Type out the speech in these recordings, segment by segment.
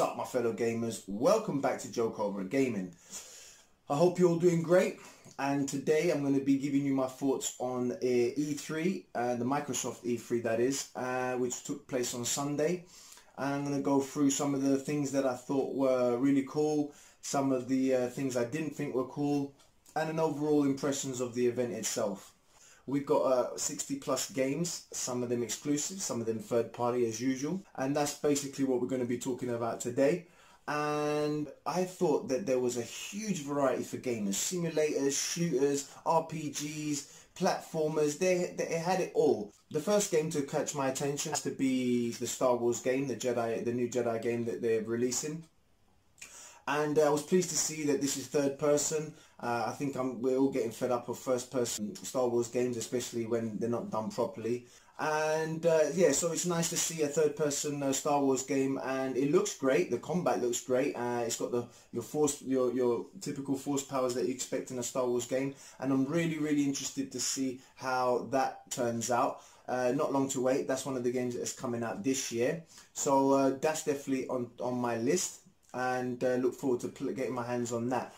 What's up my fellow gamers? Welcome back to Joe Cobra Gaming. I hope you're all doing great and today I'm going to be giving you my thoughts on uh, E3, uh, the Microsoft E3 that is, uh, which took place on Sunday. And I'm going to go through some of the things that I thought were really cool, some of the uh, things I didn't think were cool, and an overall impressions of the event itself. We've got uh, 60 plus games, some of them exclusive, some of them third party as usual. And that's basically what we're going to be talking about today. And I thought that there was a huge variety for gamers. Simulators, shooters, RPGs, platformers, they, they had it all. The first game to catch my attention has to be the Star Wars game, the Jedi, the new Jedi game that they're releasing and uh, I was pleased to see that this is third person. Uh, I think I'm, we're all getting fed up of first person Star Wars games, especially when they're not done properly. And uh, yeah, so it's nice to see a third person uh, Star Wars game and it looks great. The combat looks great. Uh, it's got the your force, your, your typical force powers that you expect in a Star Wars game. And I'm really, really interested to see how that turns out. Uh, not long to wait. That's one of the games that's coming out this year. So uh, that's definitely on, on my list and look forward to getting my hands on that.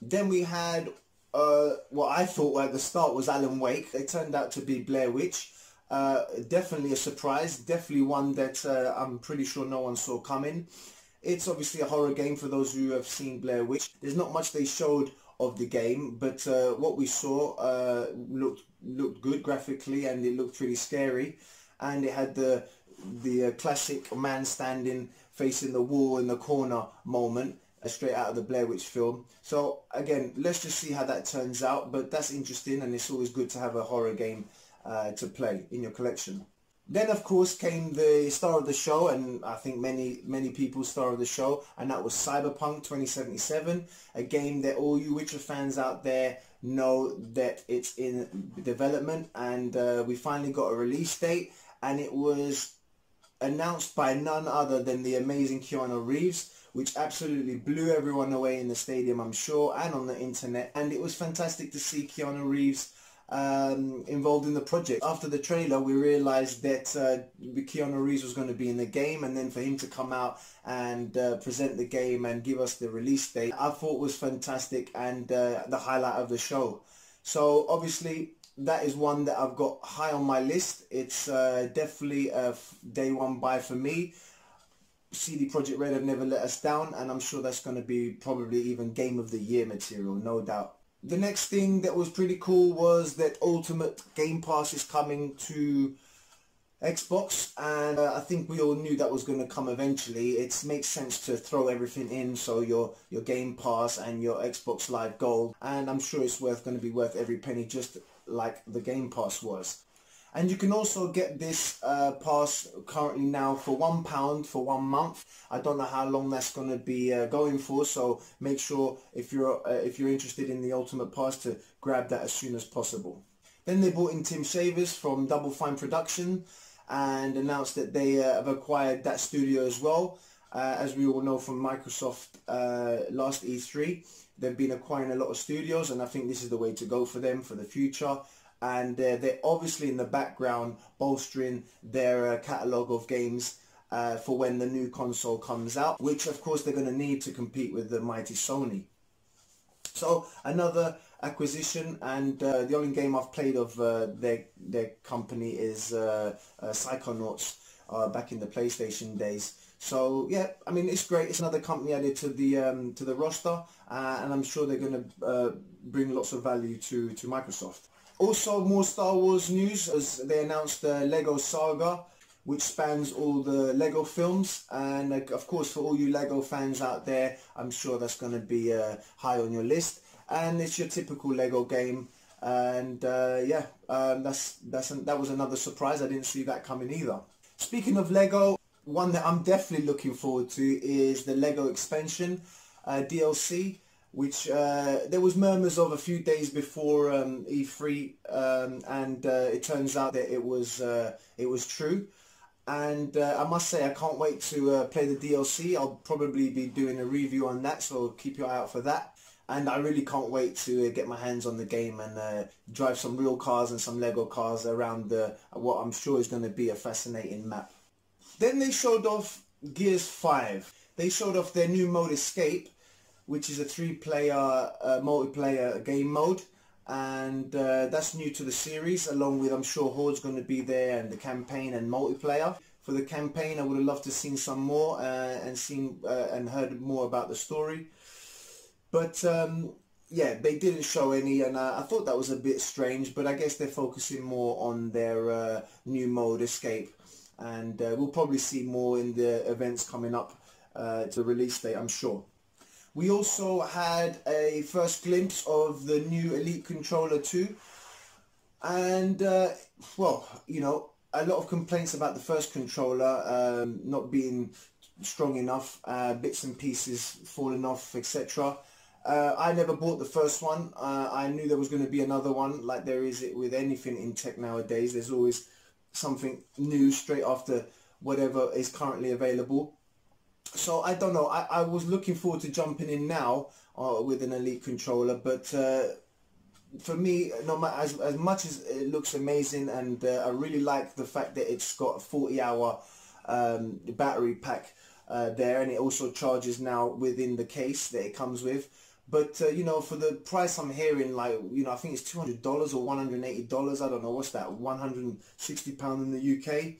Then we had uh, what I thought at the start was Alan Wake. It turned out to be Blair Witch. Uh, definitely a surprise. Definitely one that uh, I'm pretty sure no one saw coming. It's obviously a horror game for those who have seen Blair Witch. There's not much they showed of the game, but uh, what we saw uh, looked looked good graphically and it looked pretty scary. And it had the the classic man standing facing the wall in the corner moment uh, straight out of the Blair Witch film. So again, let's just see how that turns out. But that's interesting and it's always good to have a horror game uh, to play in your collection. Then of course came the star of the show and I think many many people's star of the show and that was Cyberpunk 2077, a game that all you Witcher fans out there know that it's in development and uh, we finally got a release date and it was announced by none other than the amazing Keanu Reeves, which absolutely blew everyone away in the stadium, I'm sure, and on the internet. And it was fantastic to see Keanu Reeves um, involved in the project. After the trailer, we realized that uh, Keanu Reeves was going to be in the game, and then for him to come out and uh, present the game and give us the release date, I thought was fantastic and uh, the highlight of the show. So obviously, that is one that I've got high on my list. It's uh, definitely a day one buy for me. CD Projekt Red have never let us down and I'm sure that's going to be probably even game of the year material, no doubt. The next thing that was pretty cool was that Ultimate Game Pass is coming to Xbox and uh, I think we all knew that was going to come eventually. It makes sense to throw everything in so your your Game Pass and your Xbox Live Gold and I'm sure it's worth going to be worth every penny just like the Game Pass was. And you can also get this uh, pass currently now for one pound for one month. I don't know how long that's going to be uh, going for, so make sure if you're uh, if you're interested in the Ultimate Pass to grab that as soon as possible. Then they brought in Tim Shavers from Double Fine Production and announced that they uh, have acquired that studio as well. Uh, as we all know from Microsoft uh, last E3, they've been acquiring a lot of studios and I think this is the way to go for them for the future. And uh, they're obviously in the background bolstering their uh, catalogue of games uh, for when the new console comes out, which of course they're going to need to compete with the mighty Sony. So another acquisition and uh, the only game I've played of uh, their their company is uh, uh Psychonauts back in the PlayStation days. So yeah, I mean it's great. It's another company added to the um, to the roster, and I'm sure they're going to bring lots of value to to Microsoft. Also, more Star Wars news as they announced the Lego Saga which spans all the Lego films. And of course for all you Lego fans out there I'm sure that's going to be uh, high on your list. And it's your typical Lego game. And uh, yeah um, that's that's an, that was another surprise. I didn't see that coming either. Speaking of Lego one that I'm definitely looking forward to is the Lego expansion uh, DLC which uh, there was murmurs of a few days before um, E3 um, and uh, it turns out that it was uh, it was true and uh, I must say I can't wait to uh, play the DLC. I'll probably be doing a review on that, so keep your eye out for that and I really can't wait to uh, get my hands on the game and drive some real cars and some Lego cars around the, what I'm sure is going to be a fascinating map. Then they showed off Gears 5. they showed off their new mode Escape, which is a three-player uh, multiplayer game mode. And uh, that's new to the series, along with I'm sure Horde's going to be there and the campaign and multiplayer. For the campaign, I would have loved to seen some more uh, and seen uh, and heard more about the story. But um, yeah, they didn't show any, and I, I, thought that was a bit strange. But I guess they're focusing more on their uh, new mode Escape, and uh, we'll probably see more in the events coming up uh, to release date, I'm sure. We also had a first glimpse of the new Elite Controller 2, and uh, well, you know, a lot of complaints about the first controller um, not being strong enough, uh, bits and pieces falling off, etc. Uh, I never bought the first one. Uh, I knew there was going to be another one, like there is it with anything in tech nowadays. There's always something new straight after whatever is currently available. So I don't know. I, I was looking forward to jumping in now uh, with an Elite controller, but uh, for me, no matter as as much as it looks amazing, and uh, I really like the fact that it's got a 40-hour um, battery pack uh, there, and it also charges now within the case that it comes with. But uh, you know, for the price I'm hearing, like you know, I think it's two hundred dollars or one hundred eighty dollars. I don't know what's that, one hundred sixty pound in the UK.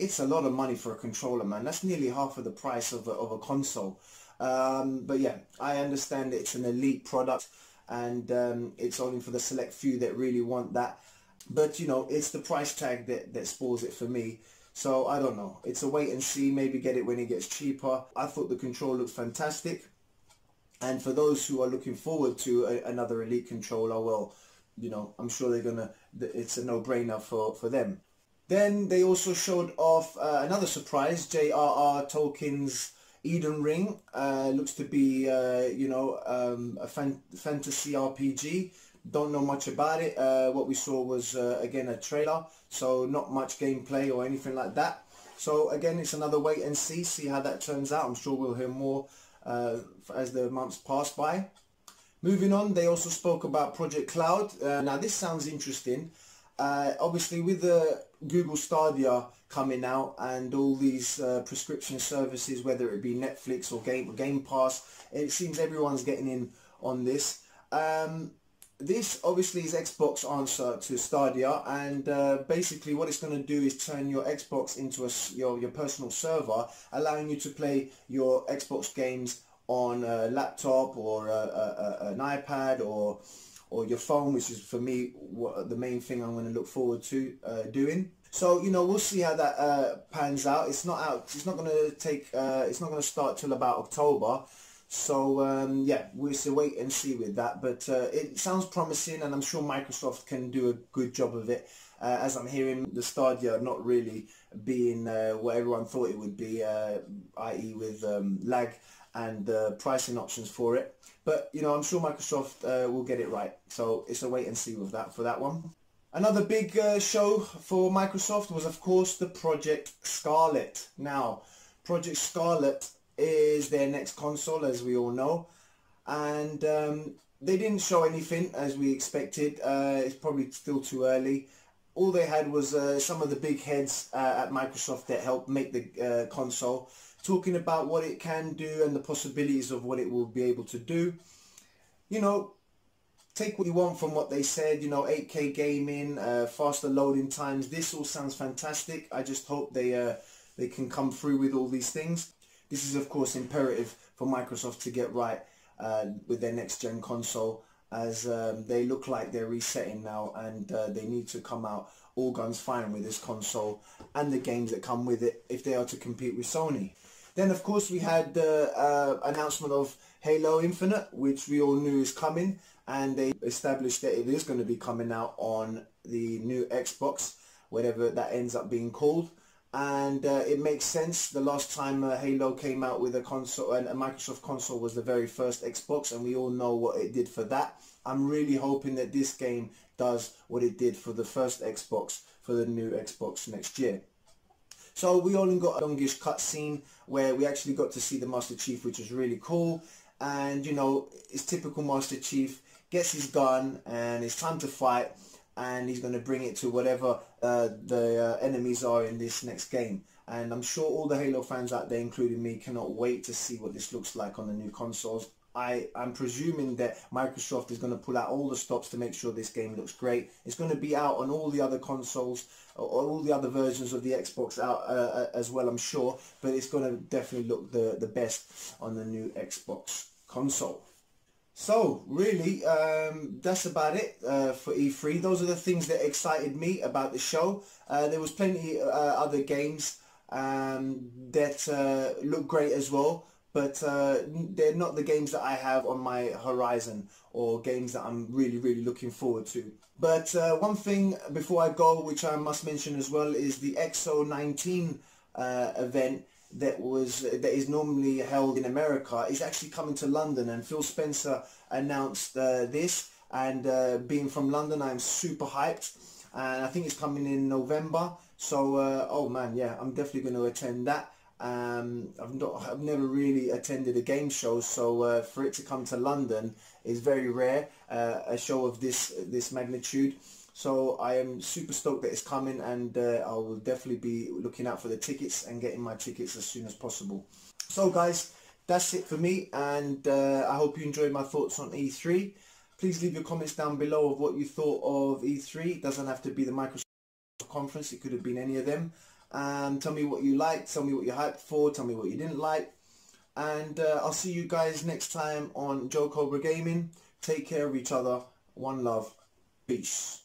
It's a lot of money for a controller, man. That's nearly half of the price of a, of a console. Um, but yeah, I understand it's an elite product, and um, it's only for the select few that really want that. But you know, it's the price tag that that spoils it for me. So I don't know. It's a wait and see. Maybe get it when it gets cheaper. I thought the control looked fantastic. And for those who are looking forward to a, another Elite controller, well, you know, I'm sure they're gonna. It's a no-brainer for for them. Then they also showed off uh, another surprise, J.R.R. Tolkien's Elden Ring. Uh, looks to be, uh, you know, um, a fan fantasy RPG. Don't know much about it. Uh, what we saw was, uh, again, a trailer, so not much gameplay or anything like that. So again, it's another wait and see, see how that turns out. I'm sure we'll hear more uh, as the months pass by. Moving on, they also spoke about Project Cloud. Uh, now this sounds interesting. Uh, obviously with the Google Stadia coming out and all these uh, prescription services, whether it be Netflix or Game, Game Pass, it seems everyone's getting in on this. Um, this obviously is Xbox answer to Stadia and uh, basically what it's going to do is turn your Xbox into a, your, your personal server allowing you to play your Xbox games on a laptop or a, a, an iPad or or your phone which is for me what, the main thing I'm going to look forward to uh, doing. So you know we'll see how that uh, pans out. It's not out. It's not going to take. Uh, it's not going to start till about October. So um, yeah, we'll still wait and see with that. But uh, it sounds promising, and I'm sure Microsoft can do a good job of it. Uh, as I'm hearing the Stadia not really being uh, what everyone thought it would be, uh, i.e. with um, lag and the pricing options for it. But you know, I'm sure Microsoft uh, will get it right. So it's a wait and see with that for that one. Another big uh, show for Microsoft was, of course, the Project Scarlett. Now, Project Scarlett is their next console, as we all know. And um, they didn't show anything as we expected. Uh, it's probably still too early. All they had was uh, some of the big heads uh, at Microsoft that helped make the uh, console talking about what it can do and the possibilities of what it will be able to do. You know, take what you want from what they said, you know, 8K gaming, uh, faster loading times. This all sounds fantastic. I just hope they, uh, they can come through with all these things. This is of course imperative for Microsoft to get right uh, with their next gen console as um, they look like they're resetting now and uh, they need to come out all guns firing with this console and the games that come with it if they are to compete with Sony. Then of course we had the uh, announcement of Halo Infinite which we all knew is coming and they established that it is going to be coming out on the new Xbox whatever that ends up being called and uh, it makes sense. The last time uh, Halo came out with a console, and a Microsoft console was the very first Xbox, and we all know what it did for that. I'm really hoping that this game does what it did for the first Xbox for the new Xbox next year. So we only got a longish cutscene where we actually got to see the Master Chief, which was really cool. And you know, it's typical Master Chief gets his gun and it's time to fight and he's going to bring it to whatever uh, the uh, enemies are in this next game. and I'm sure all the Halo fans out there, including me, cannot wait to see what this looks like on the new consoles. I, I'm presuming that Microsoft is going to pull out all the stops to make sure this game looks great. It's going to be out on all the other consoles, all the other versions of the Xbox out uh, uh, as well, I'm sure. But it's going to definitely look the, the best on the new Xbox console. So really, um, that's about it uh, for E3. Those are the things that excited me about the show. Uh, there was plenty uh, other games um, that uh, look great as well but uh, they're not the games that I have on my horizon or games that I'm really, really looking forward to. But uh, one thing before I go, which I must mention as well, is the X019 uh, event that was that is normally held in America is actually coming to London, and Phil Spencer announced uh, this. And uh, being from London, I'm super hyped, and I think it's coming in November. So, uh, oh man, yeah, I'm definitely going to attend that. Um, I've not, I've never really attended a game show, so uh, for it to come to London is very rare. Uh, a show of this this magnitude. So I am super stoked that it's coming, and uh, I will definitely be looking out for the tickets and getting my tickets as soon as possible. So guys, that's it for me, and uh, I hope you enjoyed my thoughts on E3. Please leave your comments down below of what you thought of E3. It doesn't have to be the Microsoft conference; it could have been any of them. Um, tell me what you liked, tell me what you hyped for, tell me what you didn't like. And uh, I'll see you guys next time on Joe Cobra Gaming. Take care of each other. One love. Peace.